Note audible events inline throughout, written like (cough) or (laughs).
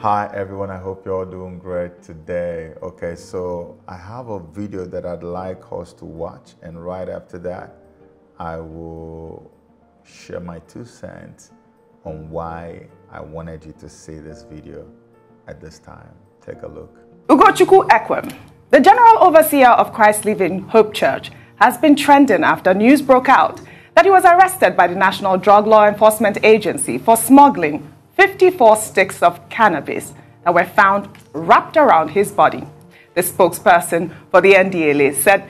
Hi everyone, I hope you're all doing great today. Okay, so I have a video that I'd like us to watch, and right after that, I will share my two cents on why I wanted you to see this video at this time. Take a look. Ugochukwu Ekwem, the General Overseer of Christ Living Hope Church, has been trending after news broke out that he was arrested by the National Drug Law Enforcement Agency for smuggling 54 sticks of cannabis that were found wrapped around his body. The spokesperson for the NDLEA said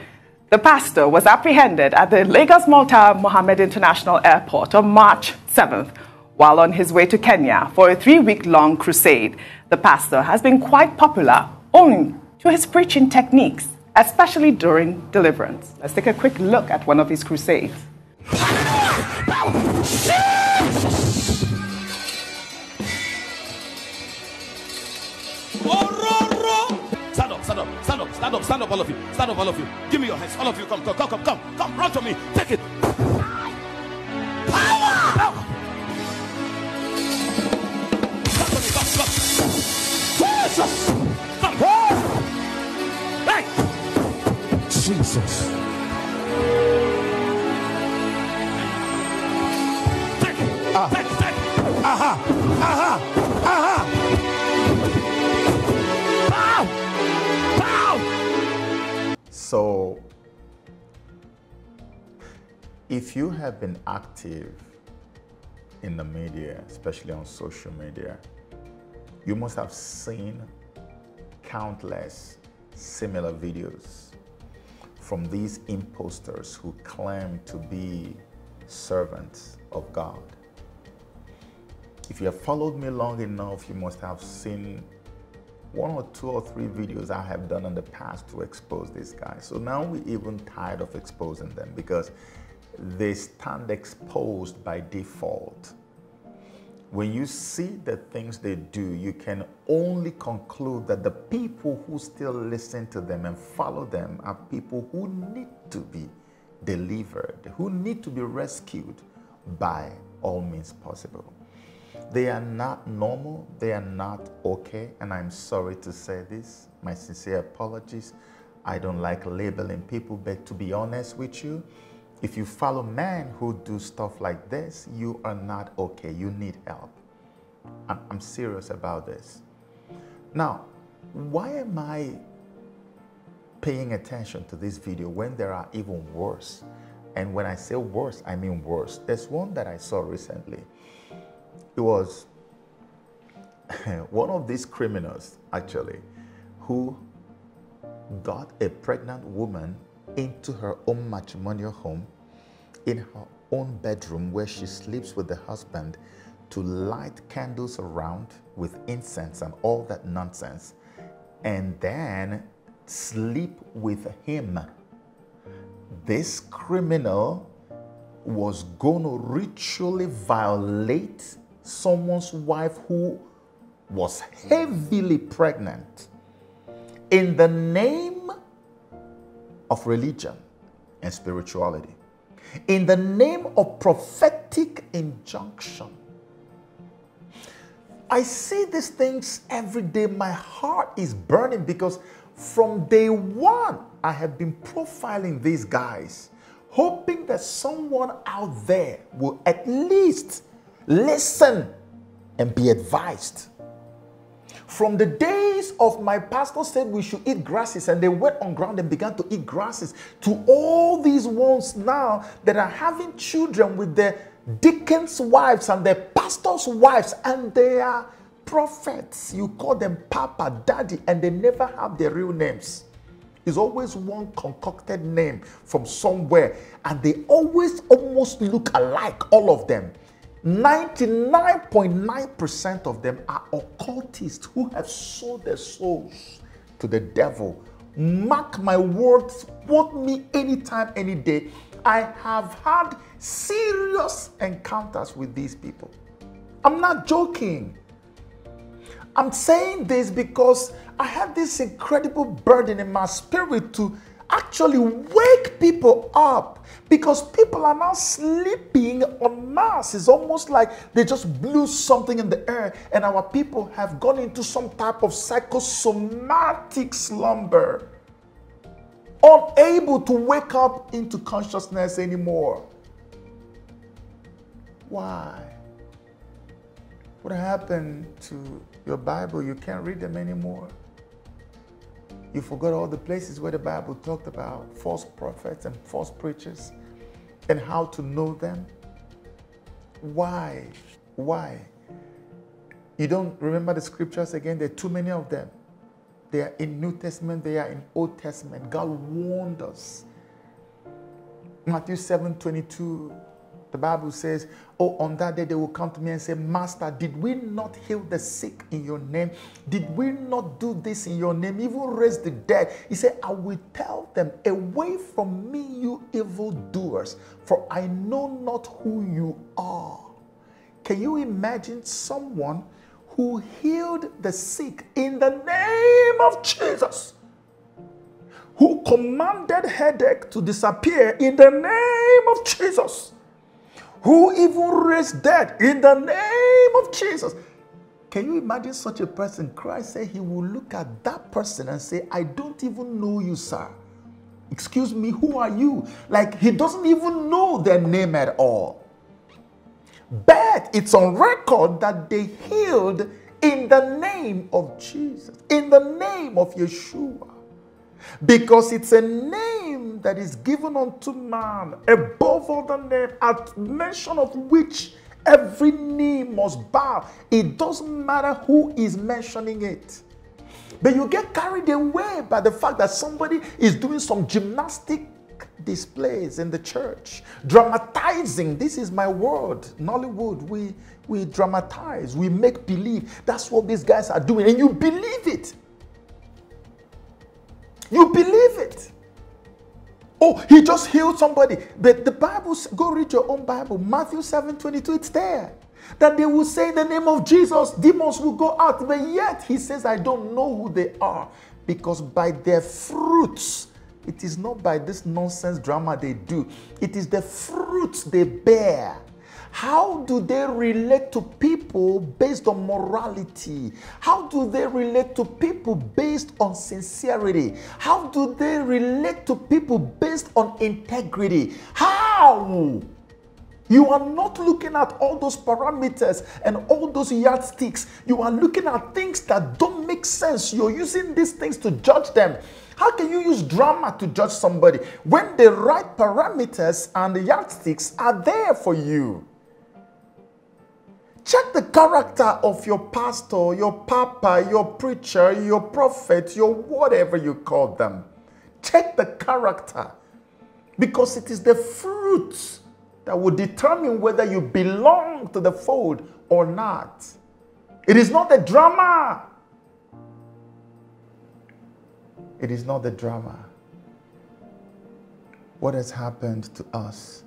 the pastor was apprehended at the Lagos Murtala Muhammed International Airport on March 7th while on his way to Kenya for a three week long crusade. The pastor has been quite popular owing to his preaching techniques, especially during deliverance. Let's take a quick look at one of his crusades. Oh, stand up, stand up, all of you. Stand up, all of you. Give me your hands. All of you, come, come, come, come. Come, run to me. Take it. Have been active in the media, especially on social media, you must have seen countless similar videos from these imposters who claim to be servants of God. If you have followed me long enough, you must have seen one or two or three videos I have done in the past to expose these guys. So now we're even tired of exposing them because they stand exposed by default. When you see the things they do, you can only conclude that the people who still listen to them and follow them are people who need to be delivered, who need to be rescued by all means possible. They are not normal, they are not okay, and I'm sorry to say this. My sincere apologies. I don't like labeling people, but to be honest with you, if you follow men who do stuff like this, you are not okay. You need help. I'm, I'm serious about this. Now, why am I paying attention to this video when there are even worse? And when I say worse, I mean worse. There's one that I saw recently. It was (laughs) one of these criminals, actually, who got a pregnant woman into her own matrimonial home in her own bedroom where she sleeps with the husband to light candles around with incense and all that nonsense and then sleep with him. This criminal was going to ritually violate someone's wife who was heavily pregnant in the name of religion and spirituality, in the name of prophetic injunction. I see these things every day. My heart is burning because from day one, I have been profiling these guys, hoping that someone out there will at least listen and be advised. From the days of my pastor said we should eat grasses, and they went on ground and began to eat grasses, to all these ones now that are having children with their deacons' wives and their pastors' wives, and they are prophets. You call them Papa, Daddy, and they never have their real names. It's always one concocted name from somewhere, and they always almost look alike, all of them. 99.9% of them are occultists who have sold their souls to the devil. Mark my words, quote me anytime, any day. I have had serious encounters with these people. I'm not joking. I'm saying this because I have this incredible burden in my spirit to actually wake people up because people are now sleeping on mass. It's almost like they just blew something in the air, and our people have gone into some type of psychosomatic slumber, unable to wake up into consciousness anymore. Why? What happened to your Bible? You can't read them anymore. You forgot all the places where the Bible talked about false prophets and false preachers and how to know them. Why? Why? You don't remember the scriptures again? There are too many of them. They are in New Testament, they are in Old Testament. God warned us. Matthew 7 22 the Bible says, Oh, on that day they will come to me and say, Master, did we not heal the sick in your name? Did we not do this in your name? Even raise the dead. He said, I will tell them, Away from me, you evildoers, for I know not who you are. Can you imagine someone who healed the sick in the name of Jesus? Who commanded headache to disappear in the name of Jesus? Who even raised dead in the name of Jesus. Can you imagine such a person? Christ said he will look at that person and say, I don't even know you, sir. Excuse me, who are you? Like he doesn't even know their name at all. But it's on record that they healed in the name of Jesus, in the name of Yeshua. Because it's a name that is given unto man above all the name, at mention of which every knee must bow. It doesn't matter who is mentioning it. But you get carried away by the fact that somebody is doing some gymnastic displays in the church, dramatizing. This is my word, Nollywood. We we dramatize, we make believe. That's what these guys are doing, and you believe it. You believe it. Oh, he just healed somebody. But the Bible, go read your own Bible. Matthew 7 22, it's there. That they will say in the name of Jesus, demons will go out. But yet he says, I don't know who they are. Because by their fruits, it is not by this nonsense drama they do, it is the fruits they bear. How do they relate to people based on morality? How do they relate to people based on sincerity? How do they relate to people based on integrity? How? You are not looking at all those parameters and all those yardsticks. You are looking at things that don't make sense. You're using these things to judge them. How can you use drama to judge somebody when the right parameters and the yardsticks are there for you? Check the character of your pastor, your papa, your preacher, your prophet, your whatever you call them. Check the character because it is the fruit that will determine whether you belong to the fold or not. It is not the drama. It is not the drama. What has happened to us?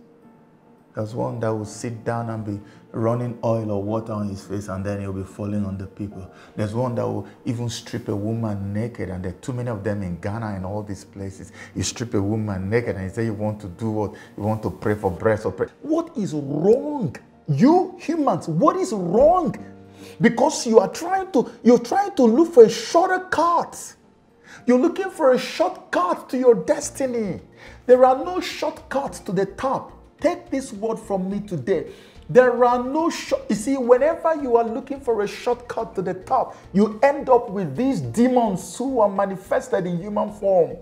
There's one that will sit down and be running oil or water on his face and then he'll be falling on the people. There's one that will even strip a woman naked, and there are too many of them in Ghana and all these places. You strip a woman naked and you say you want to do what? You want to pray for breast or pray. What is wrong? You humans, what is wrong? Because you are trying to, you're trying to look for a shorter cut. You're looking for a shortcut to your destiny. There are no shortcuts to the top. Take this word from me today. There are no short. You see, whenever you are looking for a shortcut to the top, you end up with these demons who are manifested in human form.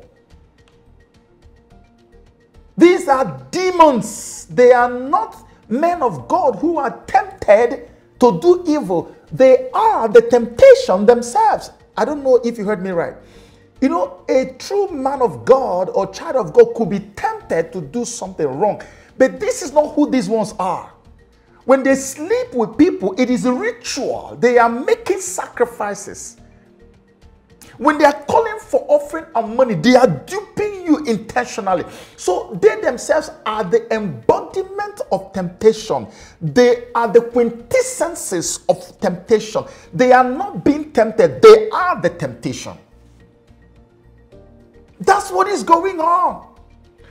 These are demons. They are not men of God who are tempted to do evil. They are the temptation themselves. I don't know if you heard me right. You know, a true man of God or child of God could be tempted to do something wrong. But this is not who these ones are. When they sleep with people, it is a ritual. They are making sacrifices. When they are calling for offering and money, they are duping you intentionally. So they themselves are the embodiment of temptation. They are the quintessences of temptation. They are not being tempted, they are the temptation. That's what is going on.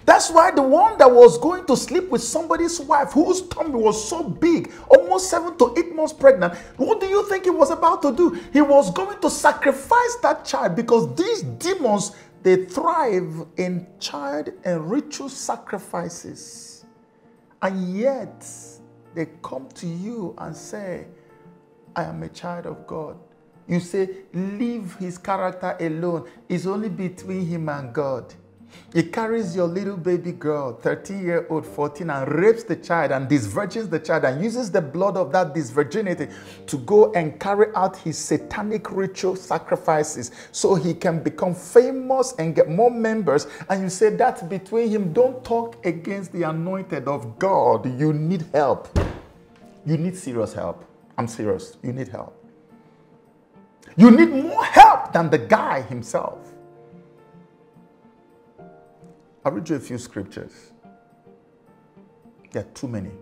That's why the one that was going to sleep with somebody's wife, whose tummy was so big, almost seven to eight months pregnant, what do you think he was about to do? He was going to sacrifice that child because these demons they thrive in child and ritual sacrifices. And yet they come to you and say, I am a child of God. You say, leave his character alone. It's only between him and God. He carries your little baby girl, 13 year old, 14, and rapes the child and disvirgins the child and uses the blood of that disvirginity to go and carry out his satanic ritual sacrifices so he can become famous and get more members. And you say that's between him. Don't talk against the anointed of God. You need help. You need serious help. I'm serious. You need help. You need more help than the guy himself. I'll read you a few scriptures. There are too many.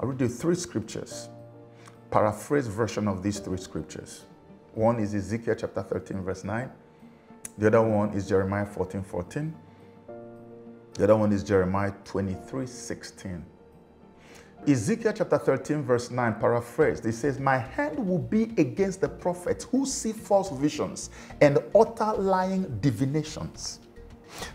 I'll read you three scriptures, paraphrase version of these three scriptures. One is Ezekiel chapter 13, verse 9. The other one is Jeremiah 14, 14. The other one is Jeremiah 23, 16. Ezekiel chapter 13, verse 9, paraphrased, it says, My hand will be against the prophets who see false visions and utter lying divinations.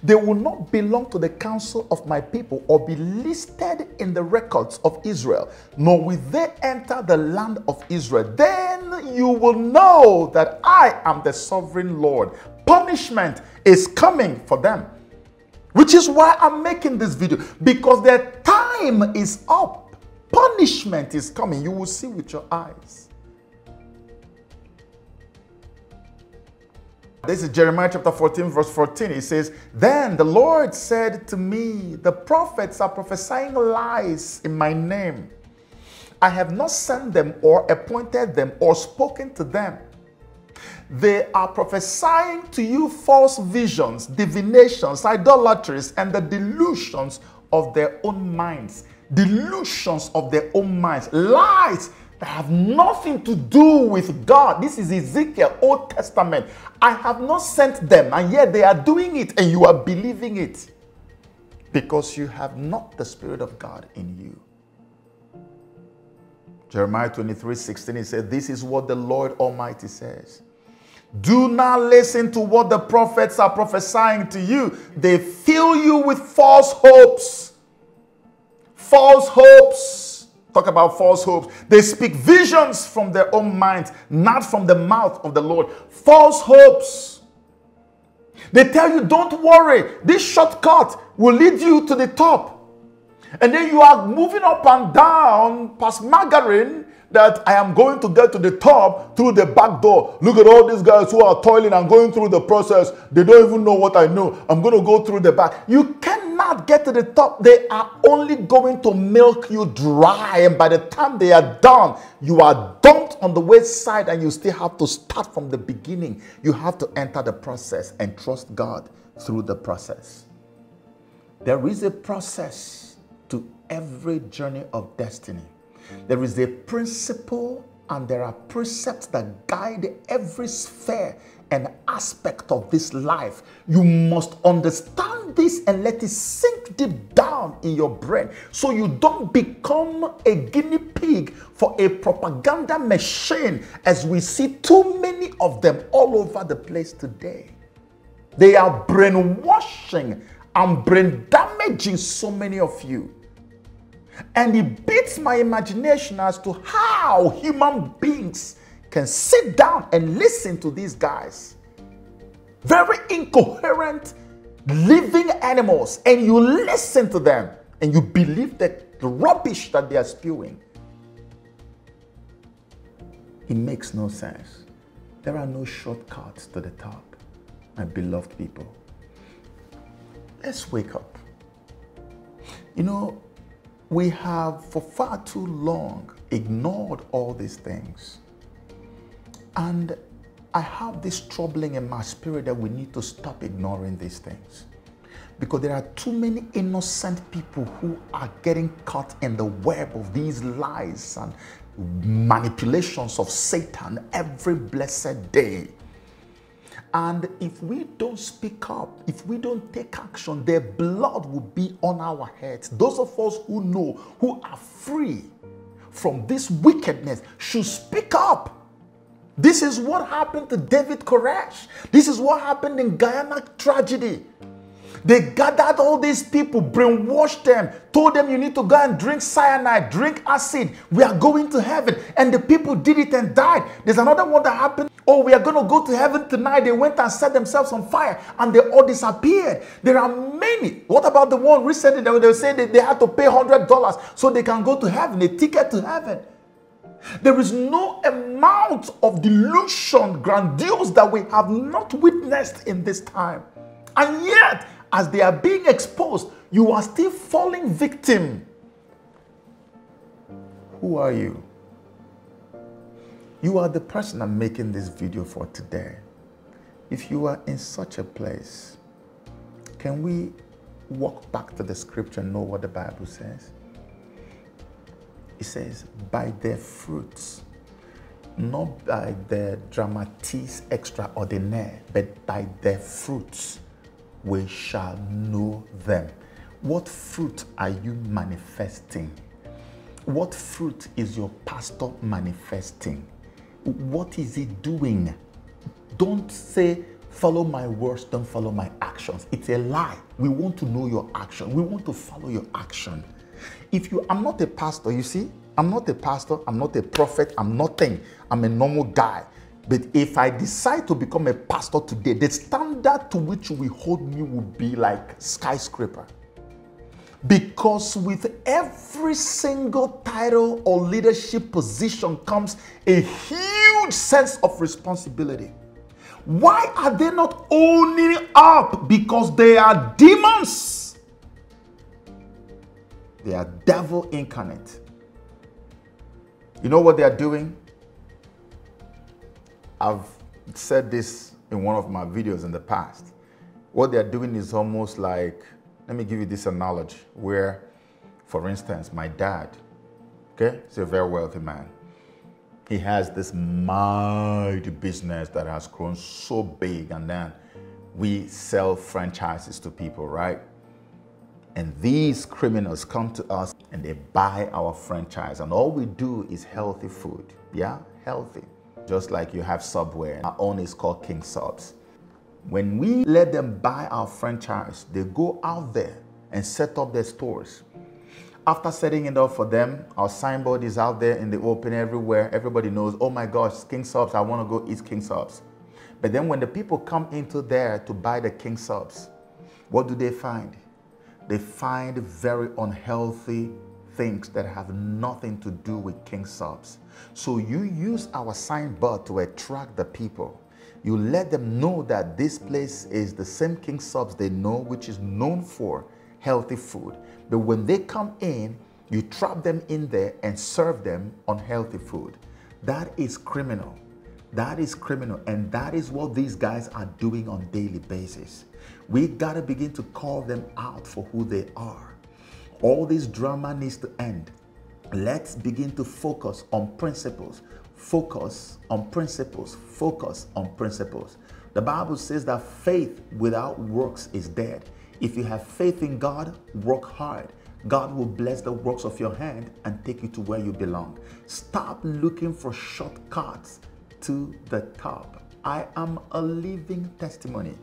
They will not belong to the council of my people or be listed in the records of Israel, nor will they enter the land of Israel. Then you will know that I am the sovereign Lord. Punishment is coming for them, which is why I'm making this video because their time is up. Punishment is coming. You will see with your eyes. This is Jeremiah chapter 14, verse 14. It says, Then the Lord said to me, The prophets are prophesying lies in my name. I have not sent them or appointed them or spoken to them. They are prophesying to you false visions, divinations, idolatries, and the delusions of their own minds. Delusions of their own minds. Lies that have nothing to do with God. This is Ezekiel, Old Testament. I have not sent them, and yet they are doing it, and you are believing it because you have not the Spirit of God in you. Jeremiah 23 16, he said, This is what the Lord Almighty says. Do not listen to what the prophets are prophesying to you. They fill you with false hopes. False hopes talk about false hopes. They speak visions from their own minds, not from the mouth of the Lord. False hopes. They tell you, don't worry, this shortcut will lead you to the top. And then you are moving up and down past margarine that I am going to get to the top through the back door. Look at all these guys who are toiling and going through the process. They don't even know what I know. I'm going to go through the back. You cannot get to the top. They are only going to milk you dry. And by the time they are done, you are dumped on the wayside and you still have to start from the beginning. You have to enter the process and trust God through the process. There is a process to every journey of destiny. There is a principle and there are precepts that guide every sphere and aspect of this life. You must understand this and let it sink deep down in your brain so you don't become a guinea pig for a propaganda machine as we see too many of them all over the place today. They are brainwashing and brain damaging so many of you. And it beats my imagination as to how human beings can sit down and listen to these guys. Very incoherent, living animals, and you listen to them and you believe that the rubbish that they are spewing. It makes no sense. There are no shortcuts to the top, my beloved people. Let's wake up. You know, we have for far too long ignored all these things. And I have this troubling in my spirit that we need to stop ignoring these things. Because there are too many innocent people who are getting caught in the web of these lies and manipulations of Satan every blessed day. And if we don't speak up, if we don't take action, their blood will be on our heads. Those of us who know, who are free from this wickedness, should speak up. This is what happened to David Koresh. This is what happened in Guyana tragedy. They gathered all these people, brainwashed them, told them you need to go and drink cyanide, drink acid. We are going to heaven. And the people did it and died. There's another one that happened. Oh, we are going to go to heaven tonight. They went and set themselves on fire and they all disappeared. There are many. What about the one recently that they say that they had to pay $100 so they can go to heaven, a ticket to heaven? There is no amount of delusion, grandiose, that we have not witnessed in this time. And yet, as they are being exposed, you are still falling victim. Who are you? You are the person I'm making this video for today. If you are in such a place, can we walk back to the scripture and know what the Bible says? It says, by their fruits, not by the dramatis extraordinaire, but by their fruits we shall know them. What fruit are you manifesting? What fruit is your pastor manifesting? What is he doing? Don't say, follow my words, don't follow my actions. It's a lie. We want to know your action. We want to follow your action. If you, I'm not a pastor, you see, I'm not a pastor, I'm not a prophet, I'm nothing. I'm a normal guy. But if I decide to become a pastor today, the standard to which we hold me will be like skyscraper. Because with every single title or leadership position comes a huge sense of responsibility. Why are they not owning up? Because they are demons. They are devil incarnate. You know what they are doing? I've said this in one of my videos in the past. What they're doing is almost like, let me give you this analogy where, for instance, my dad, okay, he's a very wealthy man. He has this mighty business that has grown so big, and then we sell franchises to people, right? And these criminals come to us and they buy our franchise, and all we do is healthy food. Yeah, healthy just like you have Subway. Our own is called King Subs. When we let them buy our franchise, they go out there and set up their stores. After setting it up for them, our signboard is out there in the open everywhere. Everybody knows, oh my gosh, King Subs, I want to go eat King Subs. But then when the people come into there to buy the King Subs, what do they find? They find very unhealthy things that have nothing to do with King Subs. So you use our signboard to attract the people. You let them know that this place is the same King Subs they know, which is known for healthy food. But when they come in, you trap them in there and serve them unhealthy food. That is criminal. That is criminal. And that is what these guys are doing on daily basis. We got to begin to call them out for who they are. All this drama needs to end. Let's begin to focus on principles. Focus on principles. Focus on principles. The Bible says that faith without works is dead. If you have faith in God, work hard. God will bless the works of your hand and take you to where you belong. Stop looking for shortcuts to the top. I am a living testimony.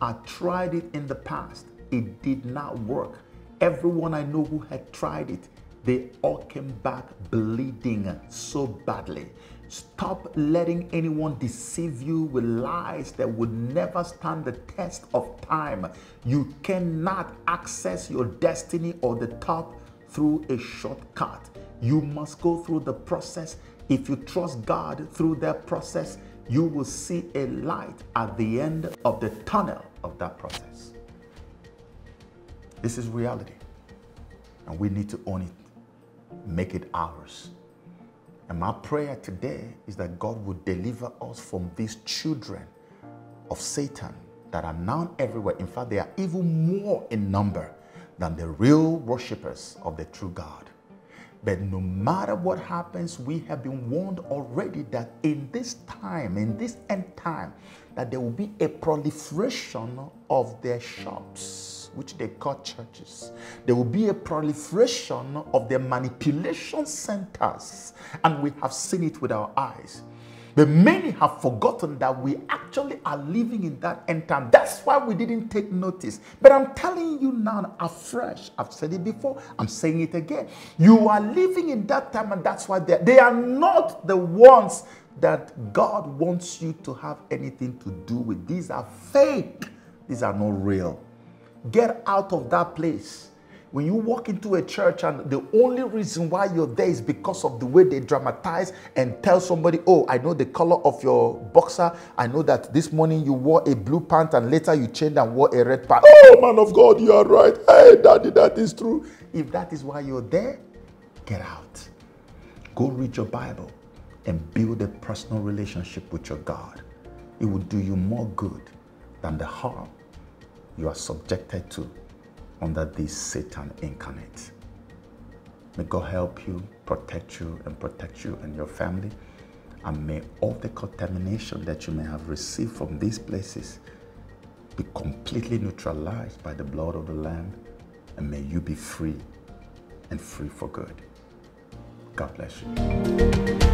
I tried it in the past, it did not work. Everyone I know who had tried it they all came back bleeding so badly. Stop letting anyone deceive you with lies that would never stand the test of time. You cannot access your destiny or the top through a shortcut. You must go through the process. If you trust God through that process, you will see a light at the end of the tunnel of that process. This is reality, and we need to own it make it ours. And my prayer today is that God will deliver us from these children of Satan that are now everywhere. In fact, they are even more in number than the real worshippers of the true God. But no matter what happens, we have been warned already that in this time, in this end time, that there will be a proliferation of their shops, which they call churches. There will be a proliferation of their manipulation centers, and we have seen it with our eyes. But many have forgotten that we actually are living in that end time. That's why we didn't take notice. But I'm telling you now afresh. I've said it before. I'm saying it again. You are living in that time, and that's why they are not the ones that God wants you to have anything to do with. These are fake. These are not real. Get out of that place. When you walk into a church and the only reason why you're there is because of the way they dramatize and tell somebody, oh, I know the color of your boxer. I know that this morning you wore a blue pant and later you changed and wore a red pant. Oh, man of God, you are right. Hey, daddy, that is true. If that is why you're there, get out. Go read your Bible and build a personal relationship with your God. It will do you more good than the harm you are subjected to under this Satan incarnate. May God help you, protect you, and protect you and your family. And may all the contamination that you may have received from these places be completely neutralized by the blood of the Lamb. And may you be free and free for good. God bless you.